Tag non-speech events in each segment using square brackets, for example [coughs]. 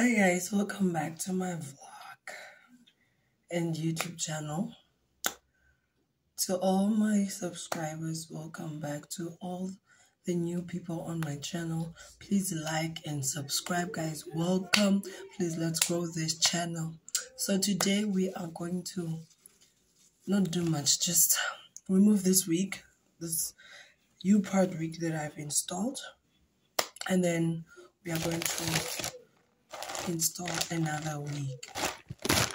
Hi guys, welcome back to my vlog and YouTube channel. To all my subscribers, welcome back. To all the new people on my channel, please like and subscribe guys. Welcome. Please let's grow this channel. So today we are going to not do much, just remove this week, this UPart week that I've installed. And then we are going to install another week.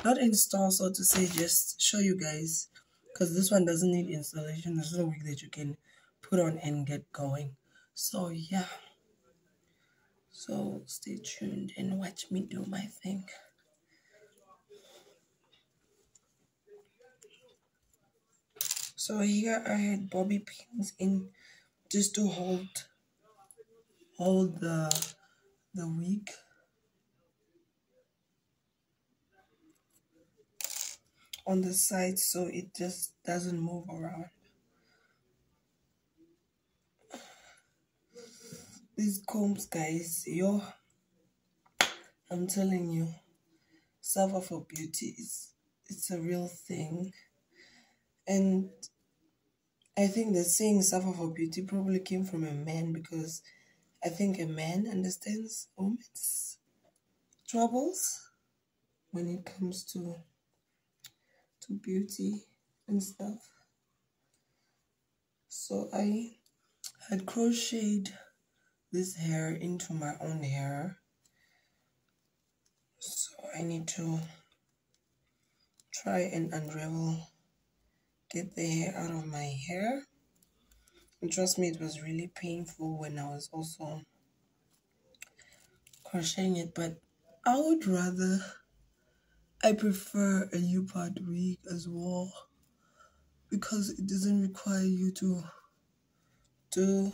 Not install so to say just show you guys because this one doesn't need installation. This is a week that you can put on and get going. So yeah. So stay tuned and watch me do my thing. So here I had bobby pins in just to hold hold the the wig on the side so it just doesn't move around. These combs, guys, yo, I'm telling you, suffer for beauty is it's a real thing, and I think the saying "suffer for beauty" probably came from a man because I think a man understands women's troubles when it comes to to beauty and stuff. So I had crocheted this hair into my own hair. So I need to try and unravel, get the hair out of my hair. And trust me, it was really painful when I was also crocheting it, but I would rather I prefer a U-part wig as well because it doesn't require you to do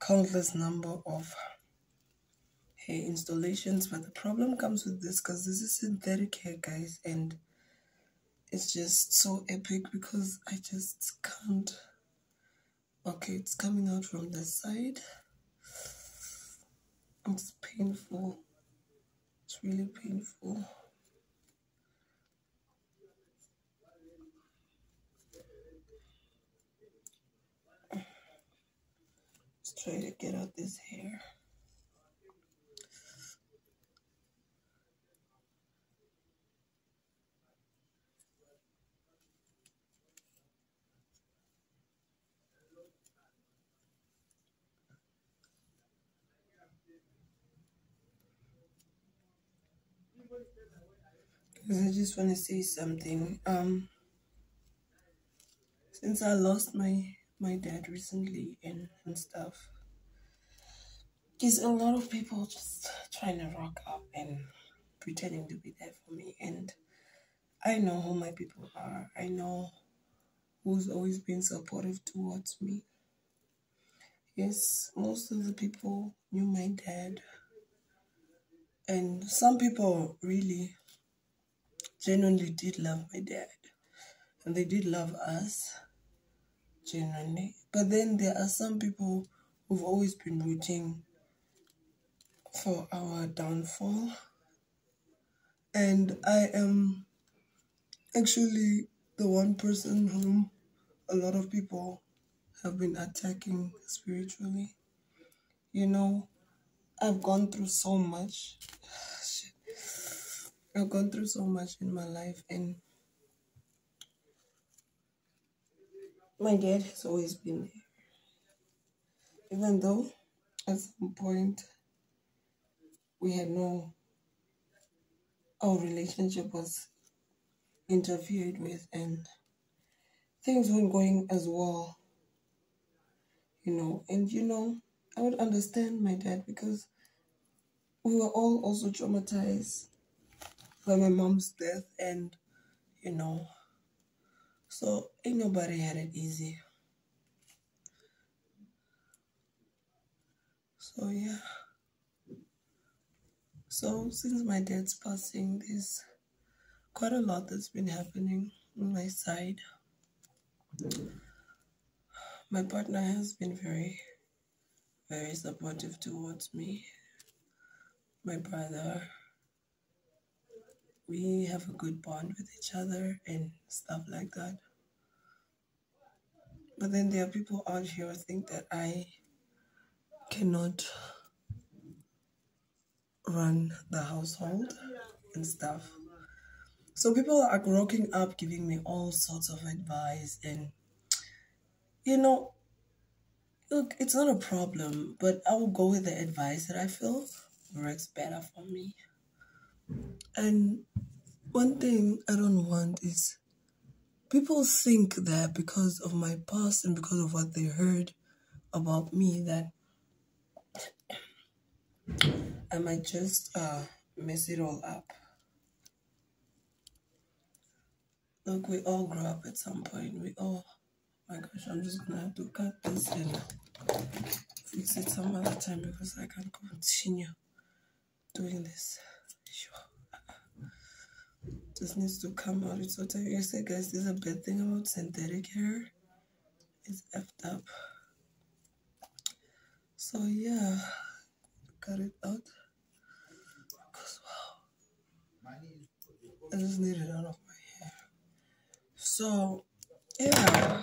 countless number of hair installations but the problem comes with this because this is synthetic hair guys and it's just so epic because I just can't. Okay it's coming out from the side. It's painful. It's really painful try to get out this hair. I just want to say something. Um, since I lost my my dad recently and, and stuff. There's a lot of people just trying to rock up and pretending to be there for me. And I know who my people are. I know who's always been supportive towards me. Yes, most of the people knew my dad. And some people really genuinely did love my dad. And they did love us genuinely. But then there are some people who've always been rooting for our downfall. And I am actually the one person whom a lot of people have been attacking spiritually. You know, I've gone through so much. [sighs] I've gone through so much in my life and my dad has always been there. Even though at some point we had no, our relationship was interfered with and things weren't going as well, you know. And you know, I would understand my dad because we were all also traumatized by my mom's death and, you know, so ain't nobody had it easy. So yeah. So since my dad's passing, there's quite a lot that's been happening on my side. My partner has been very, very supportive towards me. My brother we have a good bond with each other and stuff like that. But then there are people out here who think that I cannot run the household and stuff. So people are rocking up giving me all sorts of advice and you know look it's not a problem but I will go with the advice that I feel works better for me. And one thing I don't want is people think that because of my past and because of what they heard about me that I might just uh, mess it all up. Look, we all grow up at some point. We all, my gosh, I'm just gonna have to cut this and fix it some other time because I can't continue doing this. Sure. Just needs to come out. It's what I said, guys. This is a bad thing about synthetic hair. It's effed up. So yeah, cut it out. Cause wow, I just need it out of my hair. So yeah,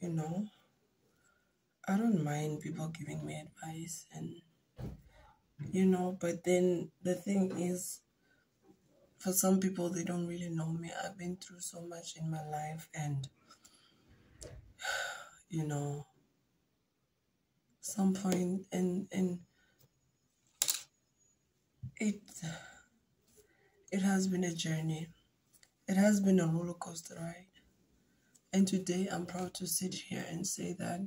you know, I don't mind people giving me advice and you know, but then the thing is for some people they don't really know me. I've been through so much in my life and [sighs] you know some point and and it it has been a journey. It has been a roller coaster ride. And today i'm proud to sit here and say that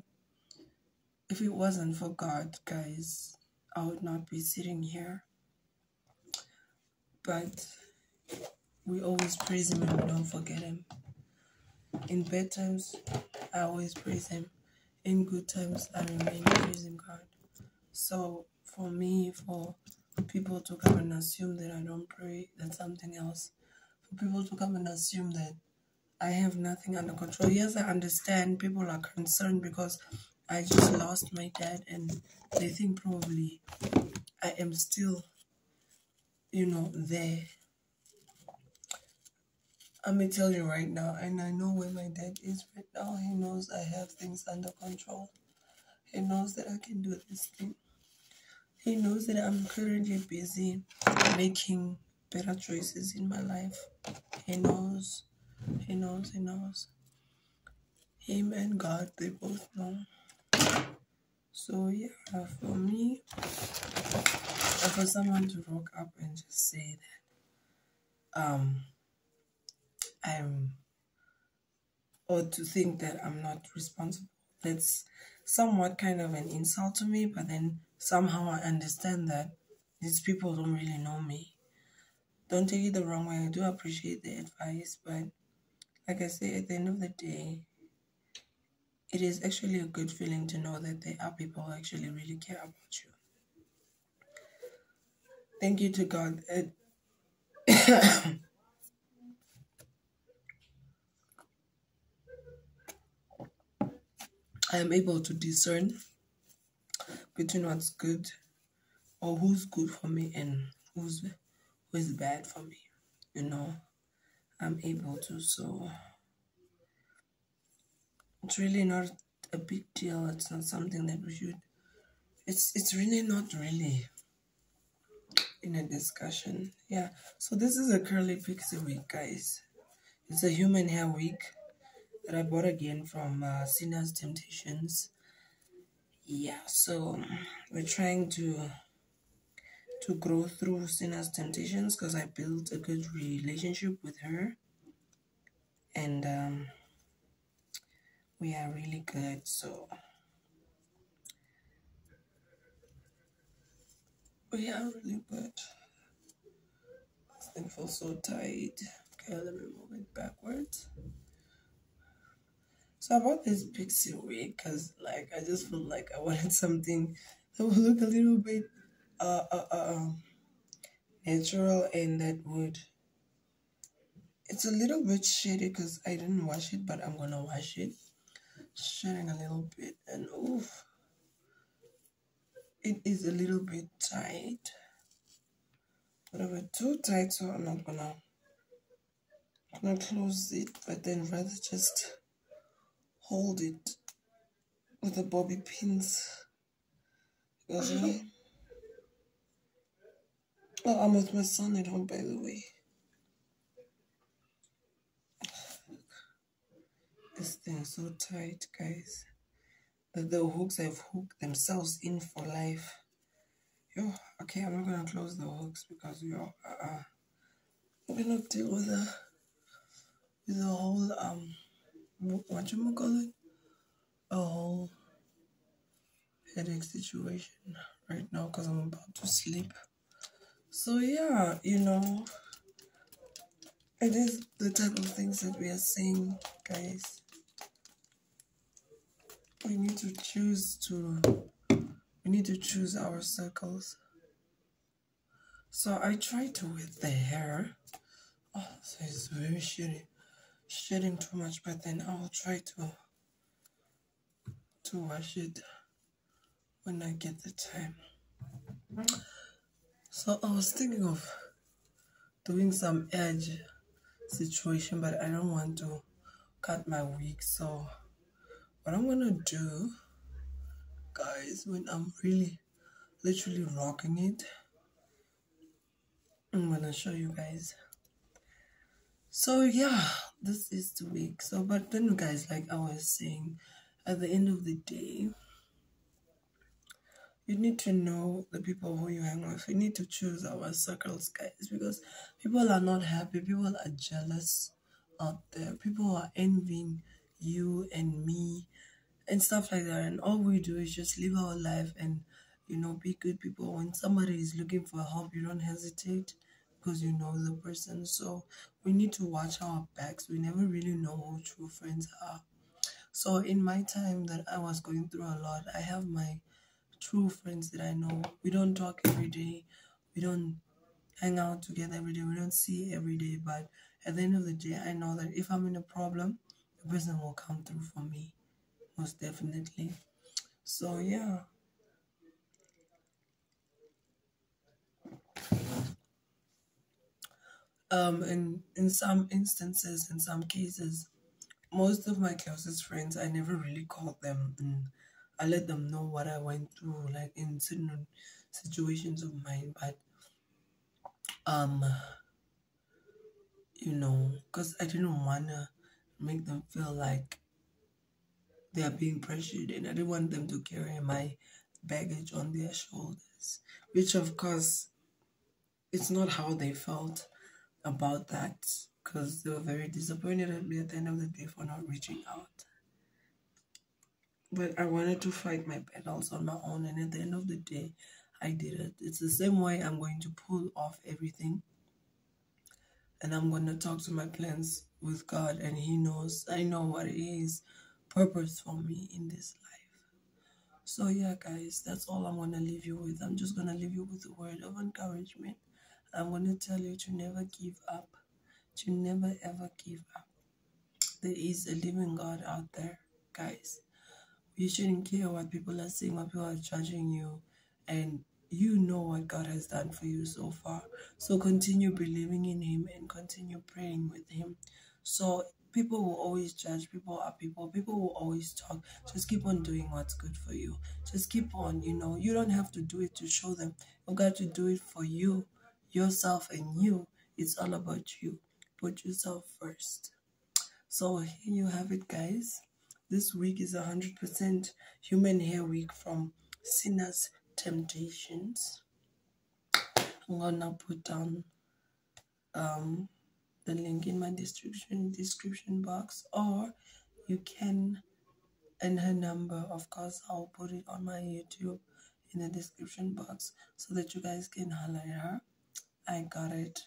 if it wasn't for god guys i would not be sitting here. But we always praise Him and we don't forget Him. In bad times, I always praise Him. In good times, I remain praising God. So, for me, for people to come and assume that I don't pray, that's something else. For people to come and assume that I have nothing under control. Yes, I understand people are concerned because I just lost my dad and they think probably I am still, you know, there I'm gonna tell you right now, and I know where my dad is right now. He knows I have things under control. He knows that I can do this thing. He knows that I'm currently busy making better choices in my life. He knows. He knows. He knows. Him and God, they both know. So yeah, for me, for someone to rock up and just say that, um I'm or to think that I'm not responsible. That's somewhat kind of an insult to me, but then somehow I understand that these people don't really know me. Don't take it the wrong way. I do appreciate the advice, but like I say, at the end of the day, it is actually a good feeling to know that there are people who actually really care about you. Thank you to God. [coughs] [coughs] [coughs] I am able to discern between what's good or who's good for me and who's who is bad for me. You know, I'm able to. So it's really not a big deal. It's not something that we should. It's it's really not really in a discussion. Yeah. So this is a curly pixie wig, guys. It's a human hair wig that I bought again from uh, Sina's Temptations. Yeah, so we're trying to to grow through Sina's Temptations because I built a good relationship with her, and um, we are really good. So we are really good. This feels so tight. Okay, let me move it backwards. So I bought this pixie wig because like I just felt like I [laughs] wanted something that would look a little bit uh, uh, uh, um, natural and that would it's a little bit shady because I didn't wash it but I'm gonna wash it. Shedding a little bit and oof. It is a little bit tight. But they were too tight so I'm not gonna gonna close it but then rather just hold it with the bobby pins. You oh I'm with my son at home by the way. This thing is so tight guys that the hooks have hooked themselves in for life. Yo okay I'm not gonna close the hooks because yo uh-uh. I'm gonna deal with the with the whole um what you call it a whole headache situation right now because I'm about to sleep. So yeah, you know, it is the type of things that we are saying, guys. We need to choose to we need to choose our circles. So I try to with the hair. Oh, so it's very shitty. Shedding too much, but then I will try to to wash it when I get the time. So I was thinking of doing some edge situation, but I don't want to cut my wig. So what I'm gonna do, guys, when I'm really literally rocking it, I'm gonna show you guys. So yeah, this is the week. So but then guys, like I was saying, at the end of the day, you need to know the people who you hang with. We need to choose our circles, guys, because people are not happy. People are jealous out there. People are envying you and me and stuff like that. And all we do is just live our life and, you know, be good people. When somebody is looking for help, you don't hesitate because you know the person. So we need to watch our backs. We never really know who true friends are. So in my time that I was going through a lot, I have my true friends that I know. We don't talk every day. We don't hang out together every day. We don't see every day. But at the end of the day, I know that if I'm in a problem, the person will come through for me. Most definitely. So, yeah. Um, in, in some instances, in some cases, most of my closest friends, I never really called them and I let them know what I went through, like in certain situations of mine. But um, you know, because I didn't wanna make them feel like they are being pressured, and I didn't want them to carry my baggage on their shoulders. Which, of course, it's not how they felt about that because they were very disappointed at me at the end of the day for not reaching out. But I wanted to fight my battles on my own, and at the end of the day, I did it. It's the same way I'm going to pull off everything, and I'm going to talk to my plans with God, and He knows, I know what His purpose for me in this life. So, yeah, guys, that's all I'm going to leave you with. I'm just going to leave you with a word of encouragement. I'm going to tell you to never give up, to never ever give up. There is a living God out there, guys you shouldn't care what people are saying, what people are judging you, and you know what God has done for you so far. So continue believing in Him and continue praying with Him. So people will always judge, people are people, people will always talk. Just keep on doing what's good for you. Just keep on, you know, you don't have to do it to show them. You've got to do it for you, yourself, and you. It's all about you. Put yourself first. So here you have it, guys. This week is 100% Human Hair Week from Sina's Temptations. I'm gonna put down um, the link in my description description box, or you can, and her number, of course, I'll put it on my YouTube in the description box so that you guys can highlight her. I got it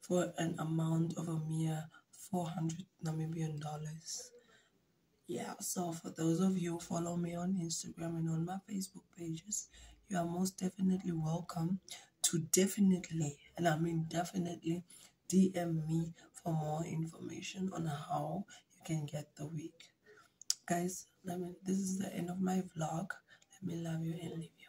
for an amount of a mere 400 Namibian dollars. Yeah so for those of you who follow me on instagram and on my facebook pages you are most definitely welcome to definitely and i mean definitely dm me for more information on how you can get the week. Guys let me this is the end of my vlog. Let me love you and leave